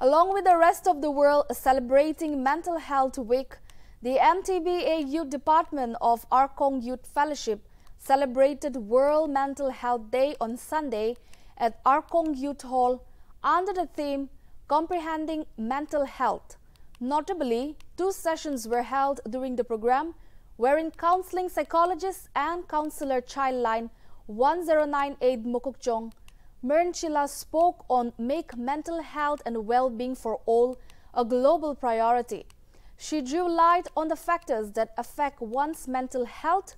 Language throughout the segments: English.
Along with the rest of the world celebrating Mental Health Week, the MTBA Youth Department of Arkong Youth Fellowship celebrated World Mental Health Day on Sunday at Arkong Youth Hall under the theme Comprehending Mental Health. Notably, two sessions were held during the program wherein counseling psychologist and counselor Childline 1098 Mokokchung Merenchila spoke on make mental health and well-being for all a global priority. She drew light on the factors that affect one's mental health,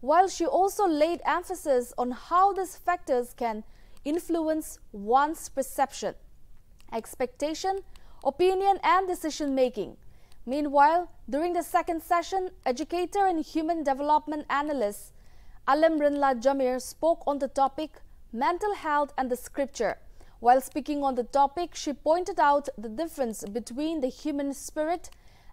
while she also laid emphasis on how these factors can influence one's perception, expectation, opinion, and decision making. Meanwhile, during the second session, educator and human development analyst Alemrenla Jamir spoke on the topic mental health and the scripture. While speaking on the topic, she pointed out the difference between the human spirit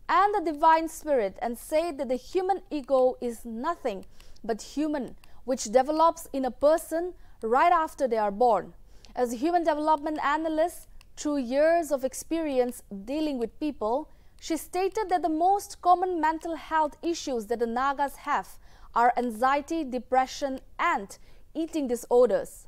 and the divine spirit and said that the human ego is nothing but human, which develops in a person right after they are born. As a human development analyst, through years of experience dealing with people, she stated that the most common mental health issues that the Nagas have are anxiety, depression, and eating disorders.